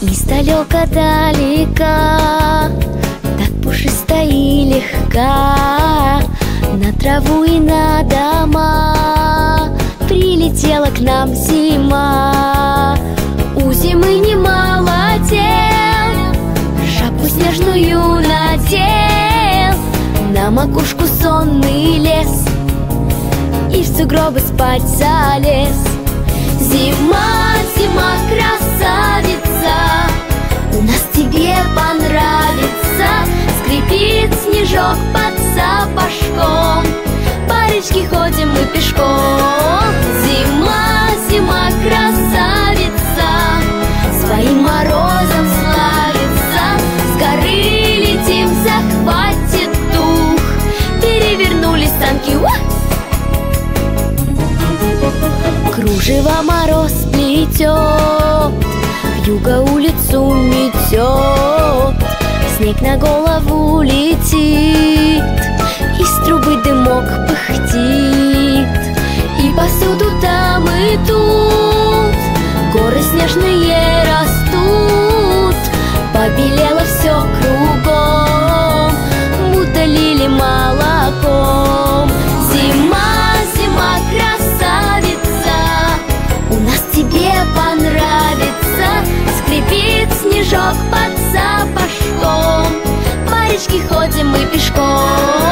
Издалека далека Так пушисто и легка. На траву и на дома Прилетела к нам зима. У зимы немало дел Шапку снежную надел. На макушку сонный лес И в сугробы спать залез. Зима, Снежок под сапожком. По речке ходим мы пешком. Зима, зима, красавица Своим морозом славится. С горы летим, захватит дух. Перевернулись танки! Кружево мороз плетет Снег на голову летит Из трубы дымок пыхтит. И повсюду там и тут Горы снежные растут. Побелело все кругом Будто лили молоком. Зима, зима, красавица У нас тебе понравится. Скрипит снежок под сапожком Речке ходим мы пешком